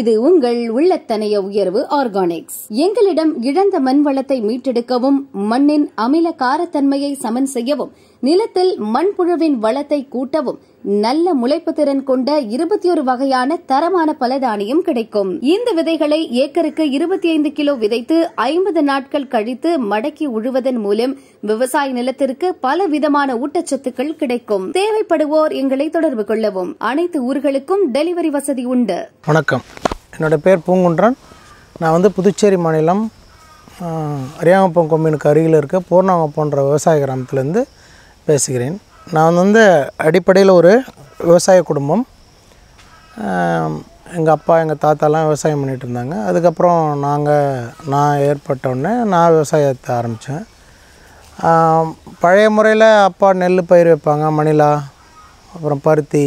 இது உங்கள் உள்ளத்தனைய உயர்வு ஆர்கானிக்ஸ். எங்களிடம் இழந்த மண் வளத்தை மீட்டெடுக்கவும் மண்ணின் அமில காரத்தன்மையை சமன் செய்யவும் நிலத்தில் மண்புழுவின் வளத்தை கூட்டவும் நல்ல முளைப்பு திறன் கொண்ட இருபத்தி ஒரு வகையான தரமான பலதானியம் கிடைக்கும். இந்த விதைகளை ஏக்கருக்கு இருபத்தி ஐந்து கிலோ விதைத்து ஐம்பது நாட்கள் கழித்து மடக்கி உழுவதன் மூலம் விவசாய நிலத்திற்கு பல விதமான ஊட்டச்சத்துக்கள் கிடைக்கும். தேவைப்படுவோர் எங்களை தொடர்பு கொள்ளவும். அனைத்து ஊர்களுக்கும் டெலிவரி வசதி உண்டு. வணக்கம். என்னோட பேர் பூங்குன்றன் நான் வந்து புதுச்சேரி மாநிலம் அரியாங்கப்பம் அரியாங்குப்பம் அருகில் இருக்க பூர்ணாங்குப்பம்ன்ற விவசாய கிராமத்துலேருந்து பேசுகிறேன். நான் வந்து அடிப்படையில் ஒரு விவசாய குடும்பம். எங்கள் அப்பா எங்கள் தாத்தாலாம் விவசாயம் பண்ணிகிட்டு இருந்தாங்க. அதுக்கப்புறம் நாங்கள் நான் ஏற்பட்ட உடனே நான் விவசாயத்தை ஆரம்பித்தேன் பழைய முறையில் அப்பா நெல் பயிர் வைப்பாங்க மணிலா அப்புறம் பருத்தி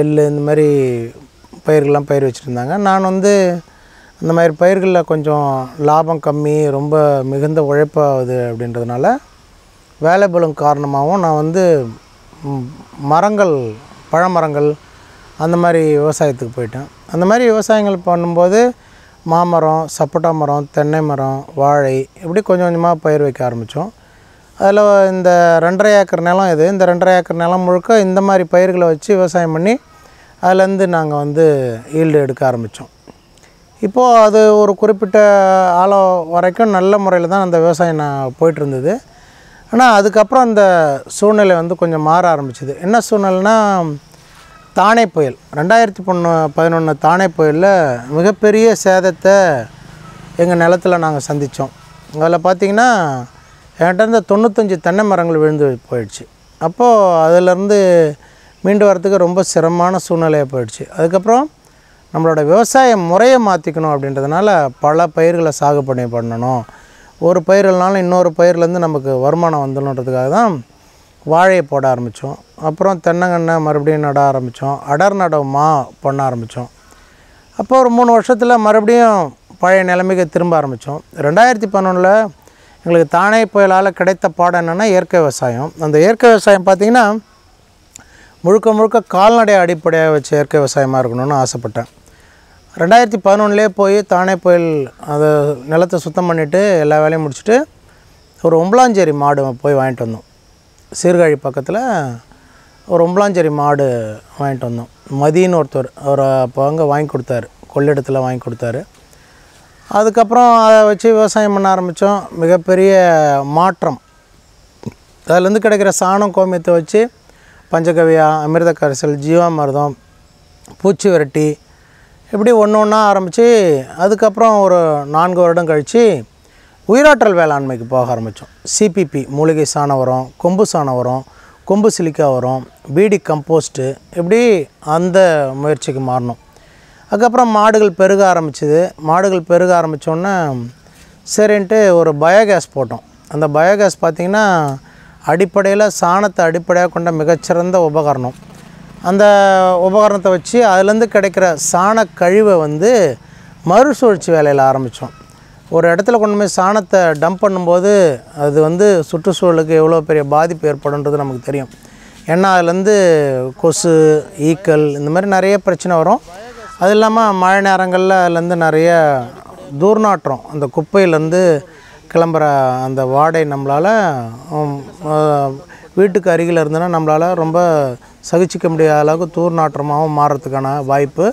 எள் இந்த மாதிரி பயிர்கள்லாம் பயிர் வச்சுருந்தாங்க. நான் வந்து அந்த மாதிரி பயிர்களில் கொஞ்சம் லாபம் கம்மி ரொம்ப மிகுந்த உழைப்பாகுது அப்படின்றதுனால வேலைபளும் காரணமாகவும் நான் வந்து மரங்கள் பழமரங்கள் அந்த மாதிரி விவசாயத்துக்கு போயிட்டேன். அந்த மாதிரி விவசாயங்கள் பண்ணும்போது மாமரம் சப்போட்டா மரம் தென்னை மரம் வாழை இப்படி கொஞ்சம் கொஞ்சமாக பயிர் வைக்க ஆரம்பித்தோம். அதில் இந்த ரெண்டரை ஏக்கர் நிலம் இது. இந்த ரெண்டரை ஏக்கர் நிலம் முழுக்க இந்த மாதிரி பயிர்களை வச்சு விவசாயம் பண்ணி அதுலேருந்து நாங்கள் வந்து ஈல்டு எடுக்க ஆரம்பித்தோம். இப்போது அது ஒரு குறிப்பிட்ட ஆழம் வரைக்கும் நல்ல முறையில் தான் அந்த விவசாயம் நான் போயிட்டுருந்தது. ஆனால் அதுக்கப்புறம் அந்த சூழ்நிலை வந்து கொஞ்சம் மாற ஆரம்பிச்சிது. என்ன சூழ்நிலைனா தானே புயல். ரெண்டாயிரத்தி பொண்ணு பதினொன்று தானே புயலில் மிகப்பெரிய சேதத்தை எங்கள் நிலத்தில் நாங்கள் சந்தித்தோம். அதில் பார்த்திங்கன்னா என்கிட்ட இருந்த தொண்ணூத்தஞ்சு தென்னை மரங்கள் விழுந்து போயிடுச்சு. அப்போது அதிலேருந்து மீண்டு வரத்துக்கு ரொம்ப சிரமமான சூழ்நிலையாக போயிடுச்சு. அதுக்கப்புறம் நம்மளோட விவசாய முறையை மாற்றிக்கணும் அப்படின்றதுனால பல பயிர்களை சாகுபடி பண்ணணும். ஒரு பயிர்கள்னாலும் இன்னொரு பயிர்லேருந்து நமக்கு வருமானம் வந்துடணுன்றதுக்காக தான் வாழையை போட ஆரம்பித்தோம். அப்புறம் தென்னங்கன்னை மறுபடியும் நட ஆரம்பித்தோம். அடர் நடவுமா பண்ண ஆரம்பித்தோம். அப்போ ஒரு மூணு வருஷத்தில் மறுபடியும் பழைய நிலைமைக்கு திரும்ப ஆரம்பித்தோம். ரெண்டாயிரத்தி பதினொன்றில் எங்களுக்கு தானே புயலால் கிடைத்த பாடம் என்னென்னா இயற்கை விவசாயம். அந்த இயற்கை விவசாயம் பார்த்திங்கன்னா முழுக்க முழுக்க கால்நடை அடிப்படையாக வச்சு இயற்கை விவசாயமாக இருக்கணும்னு ஆசைப்பட்டேன். ரெண்டாயிரத்தி பதினொன்றுலேயே போய் தானே புயல் அதை நிலத்தை சுத்தம் பண்ணிவிட்டு எல்லா வேலையும் முடிச்சுட்டு ஒரு ஒம்பலாஞ்சேரி மாடு போய் வாங்கிட்டு வந்தோம். சீர்காழி பக்கத்தில் ஒரு ஒம்பலாஞ்சேரி மாடு வாங்கிட்டு வந்தோம். மதின்னு ஒருத்தர் அவர் அப்போ அங்கே வாங்கி கொடுத்தாரு. கொள்ளிடத்தில் வாங்கி கொடுத்தாரு. அதுக்கப்புறம் அதை வச்சு விவசாயம் பண்ண ஆரம்பித்தோம் மிகப்பெரிய மாற்றம். அதுலேருந்து கிடைக்கிற சாணம் கோமியத்தை வச்சு பஞ்சகவியா அமிர்த கரைசல் ஜீவாமிர்தம் பூச்சி விரட்டி இப்படி ஒன்று ஒன்றா ஆரம்பித்து அதுக்கப்புறம் ஒரு நான்கு வருடம் கழித்து உயிராற்றல் வேளாண்மைக்கு போக ஆரம்பித்தோம் சிபிபி மூலிகை சாண உரம் கொம்பு சாண உரம் கொம்பு சிலிக்கா உரம் பீடி கம்போஸ்ட்டு இப்படி அந்த முயற்சிக்கு மாறணும் அதுக்கப்புறம் மாடுகள் பெருக ஆரம்பிச்சிது. மாடுகள் பெருக ஆரம்பித்தோன்னே சரின்ட்டு ஒரு பயோகேஸ் போட்டோம். அந்த பயோகேஸ் பார்த்திங்கன்னா அடிப்படையில் சாணத்தை அடிப்படையாக கொண்ட மிகச்சிறந்த உபகரணம். அந்த உபகரணத்தை வச்சு அதுலேருந்து கிடைக்கிற சாண கழிவை வந்து மறுசுழற்சி வேலையில் ஆரம்பித்தோம். ஒரு இடத்துல கொண்டு போய் சாணத்தை டம்ப் பண்ணும்போது அது வந்து சுற்றுச்சூழலுக்கு எவ்வளோ பெரிய பாதிப்பு ஏற்படுன்றது நமக்கு தெரியும். ஏன்னா அதுலேருந்து கொசு ஈக்கள் இந்த மாதிரி நிறைய பிரச்சனை வரும். அது இல்லாமல் மழை நேரங்களில் அதுலேருந்து நிறைய தூர்நாற்றம் அந்த குப்பையிலேருந்து கிளம்புற அந்த வாடை நம்மளால் வீட்டுக்கு அருகில் இருந்ததுன்னா நம்மளால் ரொம்ப சகிச்சிக்க முடியாத அளவுக்கு தூர்நாற்றமாகவும் மாறுறதுக்கான வாய்ப்பு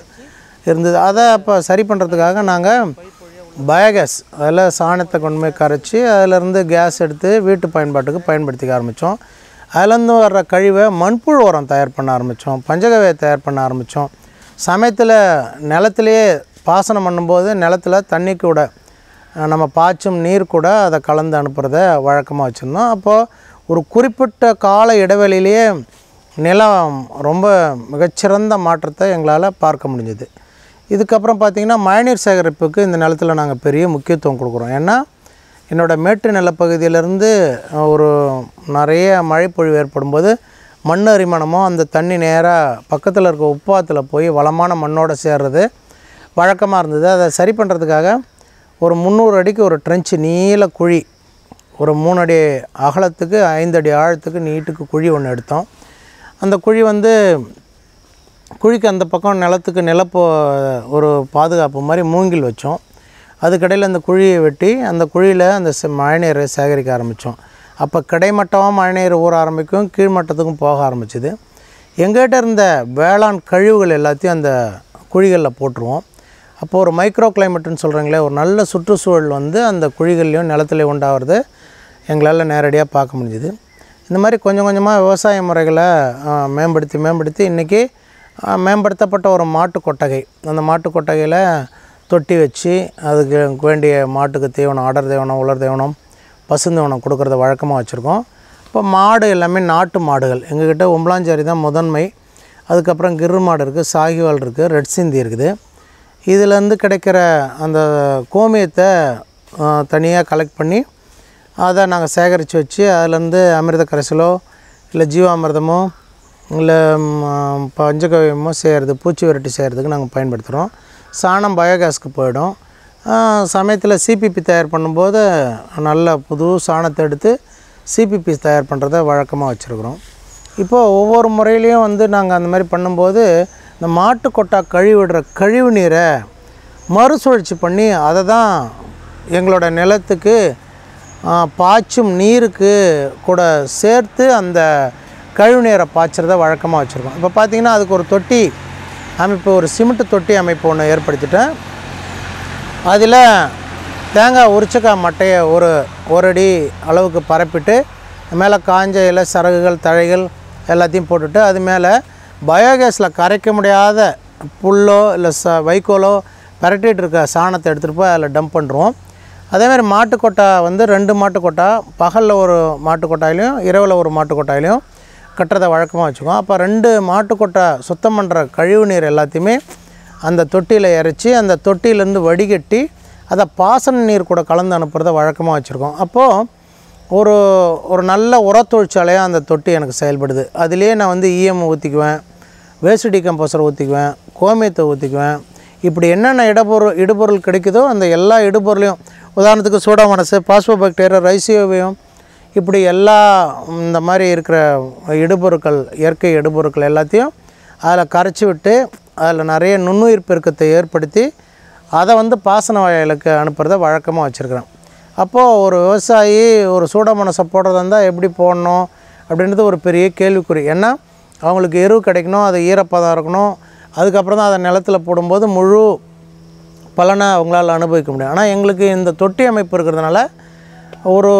இருந்தது. அதை அப்போ சரி பண்ணுறதுக்காக நாங்கள் பயோகேஸ் அதில் சாணத்தை கொண்டு போய் கரைச்சி அதிலேருந்து கேஸ் எடுத்து வீட்டு பயன்பாட்டுக்கு பயன்படுத்திக்க ஆரம்பித்தோம் அதுலேருந்து வர்ற கழிவை மண்புழு உரம் தயார் பண்ண ஆரம்பித்தோம் பஞ்சகவியை தயார் பண்ண ஆரம்பித்தோம் சமயத்தில் நிலத்திலேயே பாசனம் பண்ணும்போது நிலத்தில் தண்ணி கூட நம்ம பாய்ச்சும் நீர் கூட அதை கலந்து அனுப்புகிறத வழக்கமாக வச்சுருந்தோம். அப்போது ஒரு குறிப்பிட்ட கால இடைவெளியிலேயே நிலம் ரொம்ப மிகச்சிறந்த மாற்றத்தை எங்களால் பார்க்க முடிஞ்சுது. இதுக்கப்புறம் பார்த்திங்கன்னா மழைநீர் சேகரிப்புக்கு இந்த நிலத்தில் நாங்கள் பெரிய முக்கியத்துவம் கொடுக்குறோம். ஏன்னா என்னோடய மேட்டு நிலப்பகுதியிலேருந்து ஒரு நிறைய மழைப்பொழிவு ஏற்படும்போது மண் அரிமணமோ அந்த தண்ணி நேராக பக்கத்தில் இருக்க உப்பாத்தில் போய் வளமான மண்ணோடு சேர்றது வழக்கமாக இருந்தது. அதை சரி பண்ணுறதுக்காக ஒரு முந்நூறு அடிக்கு ஒரு ட்ரென்ச்சு நீல குழி. ஒரு மூணு அடி அகலத்துக்கு ஐந்து அடி ஆழத்துக்கு நீட்டுக்கு குழி ஒன்று எடுத்தோம். அந்த குழி வந்து குழிக்கு அந்த பக்கம் நிலத்துக்கு நிலப்போ ஒரு பாதுகாப்பு மாதிரி மூங்கில் வச்சோம். அதுக்கடையில் அந்த குழியை வெட்டி அந்த குழியில் அந்த மழைநீரை சேகரிக்க ஆரம்பித்தோம் அப்போ கிடைமட்டமாக மழைநீர் ஊற ஆரம்பிக்கும் கீழ்மட்டத்துக்கும் போக ஆரம்பிச்சுது. எங்கிட்ட இருந்த வேளாண் கழிவுகள் எல்லாத்தையும் அந்த குழிகளில் போட்டுருவோம். அப்போது ஒரு மைக்ரோ கிளைமேட்டுன்னு சொல்கிறாங்களே ஒரு நல்ல சுற்றுச்சூழல் வந்து அந்த குழிகள்லையும் நிலத்துலையும் உண்டாகிறது. எங்களால் நேரடியாக பார்க்க முடிஞ்சுது. இந்த மாதிரி கொஞ்சம் கொஞ்சமாக விவசாய முறைகளை மேம்படுத்தி மேம்படுத்தி இன்றைக்கி மேம்படுத்தப்பட்ட ஒரு மாட்டு கொட்டகை. அந்த மாட்டு கொட்டகையில் தொட்டி வச்சு அதுக்கு வேண்டிய மாட்டுக்கு தீவனம் அடர் தீவனம் உலர் தீவனம் பசுந்தீவனம் கொடுக்குறத வழக்கமாக வச்சுருக்கோம். இப்போ மாடு எல்லாமே நாட்டு மாடுகள். எங்ககிட்ட உம்பளாஞ்சேரி தான் முதன்மை. அதுக்கப்புறம் கிரு மாடு இருக்குது சாகிவால் இருக்குது ரெட் சிந்தி இருக்குது. இதுலேருந்து கிடைக்கிற அந்த கோமியத்தை தனியாக கலெக்ட் பண்ணி அதை நாங்கள் சேகரித்து வச்சு அதுலேருந்து அமிர்த கரைசலோ இல்லை ஜீவாமிர்தமோ இல்லை பஞ்சகவியமோ செய்கிறது பூச்சி விரட்டி செய்கிறதுக்கு நாங்கள் பயன்படுத்துகிறோம். சாணம் பயோகேஸ்க்கு போயிடும். சமயத்தில் சிபிபி தயார் பண்ணும்போது நல்ல புது சாணத்தை எடுத்து சிபிபி தயார் பண்ணுறத வழக்கமாக வச்சுருக்குறோம். இப்போது ஒவ்வொரு முறையிலையும் வந்து நாங்கள் அந்த மாதிரி பண்ணும்போது இந்த மாட்டு கொட்டா கழிவிடுற கழிவு நீரை மறுசுழற்சி பண்ணி அதை தான் எங்களோட நிலத்துக்கு பாய்ச்சும் நீருக்கு கூட சேர்த்து அந்த கழிவு நீரை பாய்ச்சறத வழக்கமாக வச்சுருக்கோம். இப்போ பார்த்திங்கன்னா அதுக்கு ஒரு தொட்டி அமைப்பு ஒரு சிமெண்ட் தொட்டி அமைப்பு ஒன்று ஏற்படுத்திட்டேன். அதில் தேங்காய் உரிச்சக்காய் மட்டையை ஒரு ஒரு அடி அளவுக்கு பரப்பிட்டு மேலே காஞ்ச இலை சரகுகள் தழைகள் எல்லாத்தையும் போட்டுட்டு அது மேலே பயோகேஸில் கரைக்க முடியாத புல்லோ இல்லை ச வைக்கோலோ பரட்டிகிட்டு இருக்க சாணத்தை எடுத்துகிட்டு போய் அதில் டம்ப் பண்ணுறோம் அதேமாதிரி மாட்டுக்கொட்டா வந்து ரெண்டு மாட்டுக்கொட்டா பகலில் ஒரு மாட்டுக்கொட்டாயிலையும் இரவில் ஒரு மாட்டுக்கொட்டாயிலையும் கட்டுறதை வழக்கமாக வச்சுக்குவோம். அப்போ ரெண்டு மாட்டுக்கொட்டை சுத்தம் பண்ணுற கழிவு நீர் எல்லாத்தையுமே அந்த தொட்டியில் இறைச்சி அந்த தொட்டியிலேருந்து வடிகட்டி அதை பாசன நீர் கூட கலந்து அனுப்புகிறத வழக்கமாக வச்சுருக்கோம். அப்போது ஒரு ஒரு நல்ல உர தொழிற்சாலையாக அந்த தொட்டி எனக்கு செயல்படுது. அதுலேயே நான் வந்து இஎம் ஊற்றிக்குவேன் வேஸ்ட் டிகம்போசர் ஊற்றிக்குவேன் கோமியத்தை ஊற்றிக்குவேன் இப்படி என்னென்ன இடப்பொருள் இடுபொருள் கிடைக்குதோ அந்த எல்லா இடுபொருளையும் உதாரணத்துக்கு சூடாமனசு பாஸ்போபாக்டீரியா ரைசியோவியம் இப்படி எல்லா இந்த மாதிரி இருக்கிற இடுபொருட்கள் இயற்கை இடுபொருட்கள் எல்லாத்தையும் அதில் கரைச்சி விட்டு அதில் நிறைய நுண்ணுயிர் பெருக்கத்தை ஏற்படுத்தி அதை வந்து பாசன வயலுக்கு அனுப்புகிறத வழக்கமாக வச்சுருக்கிறேன். அப்போது ஒரு விவசாயி ஒரு சூட மனசை போடுறதா இருந்தால் எப்படி போடணும் அப்படின்றது ஒரு பெரிய கேள்விக்குறி. ஏன்னா அவங்களுக்கு எருவு கிடைக்கணும் அது ஈரப்பதம் இருக்கணும். அதுக்கப்புறம் தான் அதை நிலத்தில் போடும்போது முழு பலனை அவங்களால அனுபவிக்க முடியும். ஆனால் எங்களுக்கு இந்த தொட்டி அமைப்பு இருக்கிறதுனால ஒரு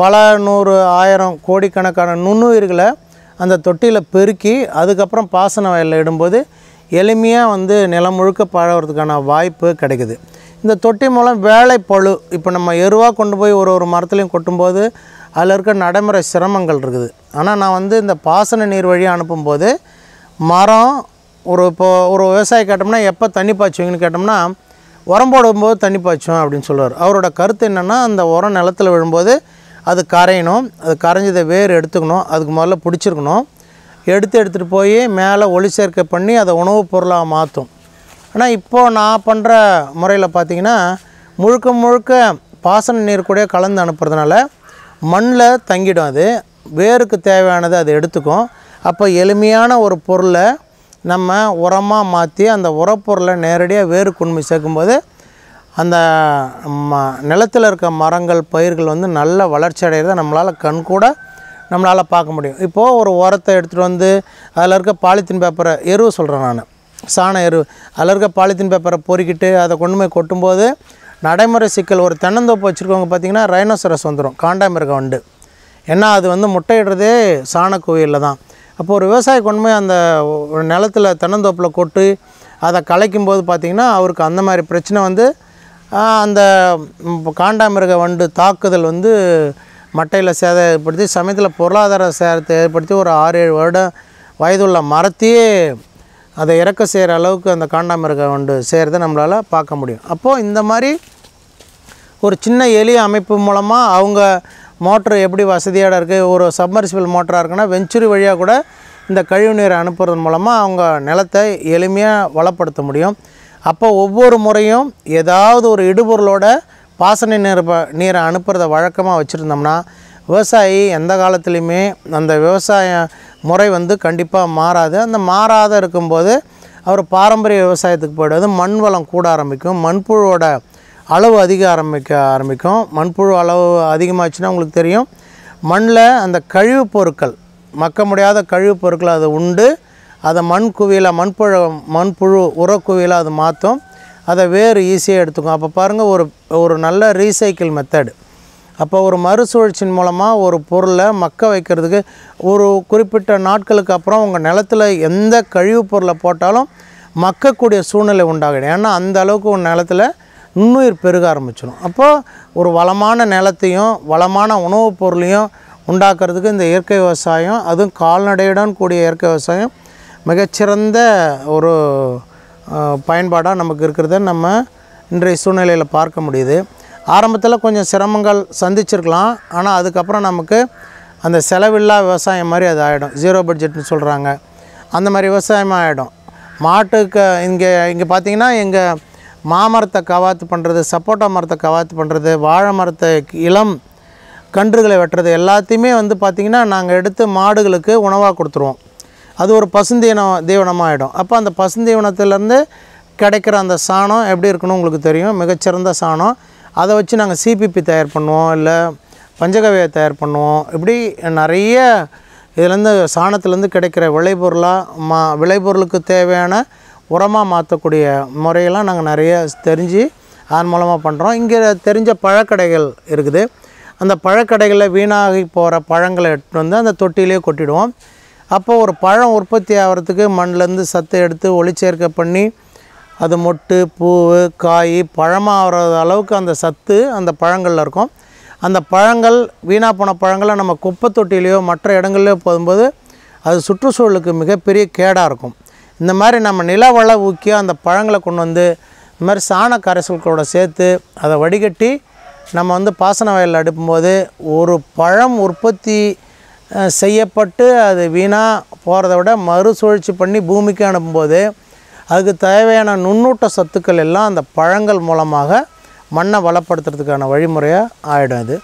பல நூறு ஆயிரம் கோடிக்கணக்கான நுண்ணுயிர்களை அந்த தொட்டியில் பெருக்கி அதுக்கப்புறம் பாசன வயலில் இடும்போது எளிமையாக வந்து நிலம் முழுக்க பழகிறதுக்கான வாய்ப்பு கிடைக்குது. இந்த தொட்டி மூலம் வேலை பழு இப்போ நம்ம எருவாக கொண்டு போய் ஒரு ஒரு மரத்துலையும் கொட்டும்போது அதில் இருக்க நடைமுறை சிரமங்கள் இருக்குது. ஆனால் நான் வந்து இந்த பாசன நீர் வழியாக அனுப்பும்போது மரம் ஒரு இப்போ ஒரு விவசாயி கேட்டோம்னா எப்போ தண்ணி பாய்ச்சுவீங்கன்னு கேட்டோம்னா உரம் போடும்போது தண்ணி பாய்ச்சுவேன் அப்படின்னு சொல்லுவார் அவரோட கருத்து என்னென்னா அந்த உரம் நிலத்தில் விழும்போது அது கரையணும். அது கரைஞ்சதை வேர் எடுத்துக்கணும். அதுக்கு முதல்ல பிடிச்சிருக்கணும். எடுத்து எடுத்துகிட்டு போய் மேலே ஒளி சேர்க்கை பண்ணி அதை உணவுப் பொருளாக மாற்றும் ஆனால் இப்போது நான் பண்ணுற முறையில் பார்த்தீங்கன்னா முழுக்க முழுக்க பாசன நீர் கூட கலந்து அனுப்புறதுனால மண்ணில் தங்கிடும் அது. வேருக்கு தேவையானது அது எடுத்துக்கும். அப்போ எளிமையான ஒரு பொருளை நம்ம உரமாக மாற்றி அந்த உரப்பொருளை நேரடியாக வேருக்கு உண்மை சேர்க்கும்போது அந்த ம நிலத்தில் இருக்க மரங்கள் பயிர்கள் வந்து நல்ல வளர்ச்சி அடைகிறத நம்மளால் கண் கூட நம்மளால் பார்க்க முடியும். இப்போது ஒரு உரத்தை எடுத்துகிட்டு வந்து அதில் இருக்க பாலித்தீன் பேப்பரை எருவு சொல்கிறேன் நான். சாண எரு அலர்க இருக்க பாலித்தீன் பேப்பரை பொறிக்கிட்டு அதை கொண்டு போய் கொட்டும்போது நடைமுறை சிக்கல் ஒரு தென்னந்தோப்பு வச்சுருக்கவங்க பார்த்தீங்கன்னா ரைனோசரஸ் வந்துடும் காண்டாமிருகம் வண்டு. ஏன்னா அது வந்து முட்டையிடுறதே சாணக்குவியலில் தான். அப்போ ஒரு விவசாயி கொண்டு போய் அந்த நிலத்தில் நிலத்துல தென்னந்தோப்பில் கொட்டு அதை கலைக்கும் போது பார்த்திங்கன்னா அவருக்கு அந்த மாதிரி பிரச்சனை வந்து அந்த காண்டாமிருக வண்டு தாக்குதல் வந்து மட்டையில் சேதம் ஏற்படுத்தி சமயத்தில் பொருளாதார சேதத்தை ஏற்படுத்தி ஒரு ஆறு ஏழு வருடம் வயதுள்ள மரத்தையே அதை இறக்க செய்கிற அளவுக்கு அந்த காண்டாமிருக வண்டு செய்கிறத நம்மளால் பார்க்க முடியும். அப்போது இந்த மாதிரி ஒரு சின்ன எளிய அமைப்பு மூலமாக அவங்க மோட்ரு எப்படி வசதியாக இருக்குது ஒரு சப்மர்சிபிள் மோட்டராக இருக்குன்னா வெஞ்சுரி வழியாக கூட இந்த கழிவு நீரை அனுப்புறது மூலமாக அவங்க நிலத்தை எளிமையாக வளப்படுத்த முடியும். அப்போ ஒவ்வொரு முறையும் ஏதாவது ஒரு இடுபொருளோட பாசன நீர் ப- நீரை அனுப்புகிறத வழக்கமாக வச்சுருந்தோம்னா விவசாயி எந்த காலத்துலேயுமே அந்த விவசாயம் முறை வந்து கண்டிப்பாக மாறாது. அந்த மாறாத இருக்கும்போது அவர் பாரம்பரிய விவசாயத்துக்கு போயிடுவது மண் வளம் கூட ஆரம்பிக்கும். மண்புழுவோட அளவு அதிக ஆரம்பிக்க ஆரம்பிக்கும். மண்புழு அளவு அதிகமாச்சுன்னா உங்களுக்கு தெரியும். மண்ணில் அந்த கழிவுப் பொருட்கள் மக்க முடியாத கழிவுப் பொருட்களை அது உண்டு. அதை மண் குவியில் மண்புழு மண்புழு உரக்குவியில் அது மாற்றும் அதை வேறு ஈஸியாக எடுத்துக்கும். அப்போ பாருங்கள் ஒரு ஒரு நல்ல ரீசைக்கிள் மெத்தடு அப்போ ஒரு மறுசுழற்சியின் மூலமாக ஒரு பொருளை மக்க வைக்கிறதுக்கு ஒரு குறிப்பிட்ட நாட்களுக்கு அப்புறம் உங்கள் நிலத்துல எந்த கழிவுப் பொருளை போட்டாலும் மக்கக்கூடிய சூழ்நிலை உண்டாகிடும் ஏன்னா அந்த அளவுக்கு உங்கள் நிலத்துல நுண்ணுயிர் பெருக ஆரம்பிச்சிடும் அப்போது ஒரு வளமான நிலத்தையும் வளமான உணவுப் பொருளையும் உண்டாக்குறதுக்கு இந்த இயற்கை விவசாயம் அதுவும் கால்நடையுடன் கூடிய இயற்கை விவசாயம் மிகச்சிறந்த ஒரு பயன்பாடாக நமக்கு இருக்கிறத நம்ம இன்றைய சூழ்நிலையில் பார்க்க முடியுது. ஆரம்பத்தில் கொஞ்சம் சிரமங்கள் சந்திச்சிருக்கலாம். ஆனால் அதுக்கப்புறம் நமக்கு அந்த செலவில்லா விவசாயம் மாதிரி அது ஆகிடும் ஜீரோ பட்ஜெட்னு சொல்கிறாங்க அந்த மாதிரி விவசாயமாக ஆகிடும் மாட்டுக்கு இங்கே இங்கே பார்த்தீங்கன்னா எங்கள் மாமரத்தை கவாத்து பண்ணுறது சப்போட்டா மரத்தை கவாத்து பண்ணுறது வாழை மரத்தை இளம் கன்றுகளை வெட்டுறது எல்லாத்தையுமே வந்து பார்த்திங்கன்னா நாங்கள் எடுத்து மாடுகளுக்கு உணவாக கொடுத்துருவோம். அது ஒரு பசுந்தீவனம் தீவனமாக ஆகிடும் அப்போ அந்த பசுந்தீவனத்துலேருந்து கிடைக்கிற அந்த சாணம் எப்படி இருக்குன்னு உங்களுக்கு தெரியும். மிகச்சிறந்த சாணம். அதை வச்சு நாங்கள் சிபிபி தயார் பண்ணுவோம் இல்லை பஞ்சகவியை தயார் பண்ணுவோம். இப்படி நிறைய இதுலேருந்து சாணத்துலேருந்து கிடைக்கிற விளைபொருளாக மா விளைபொருளுக்கு தேவையான உரமாக மாற்றக்கூடிய முறையெல்லாம் நாங்கள் நிறைய தெரிஞ்சு அதன் மூலமாக பண்ணுறோம் இங்கே தெரிஞ்ச பழக்கடைகள் இருக்குது. அந்த பழக்கடைகளில் வீணாகி போகிற பழங்களை எடுத்துகிட்டு வந்து அந்த தொட்டியிலே கொட்டிடுவோம். அப்போ ஒரு பழம் உற்பத்தி ஆகிறதுக்கு மண்ணிலேருந்து சத்தை எடுத்து ஒளிச்சேர்க்கை பண்ணி அது மொட்டு பூ காய் பழமாகிற அளவுக்கு அந்த சத்து அந்த பழங்களில் இருக்கும். அந்த பழங்கள் வீணாக போன பழங்களை நம்ம குப்பை தொட்டிலையோ மற்ற இடங்கள்லையோ போகும்போது அது சுற்றுச்சூழலுக்கு மிகப்பெரிய கேடாக இருக்கும். இந்த மாதிரி நம்ம நிலவள ஊக்கி அந்த பழங்களை கொண்டு வந்து இந்த மாதிரி சாண கரைசல்களோட சேர்த்து அதை வடிகட்டி நம்ம வந்து பாசன வயலில் அடுப்பும்போது ஒரு பழம் உற்பத்தி செய்யப்பட்டு அது வீணாக போகிறத விட மறுசுழற்சி பண்ணி பூமிக்கு அனுப்பும்போது அதுக்கு தேவையான நுண்ணூட்ட சத்துக்கள் எல்லாம் அந்த பழங்கள் மூலமாக மண்ணை வளப்படுத்துறதுக்கான வழிமுறையாக ஆகிடும் அது.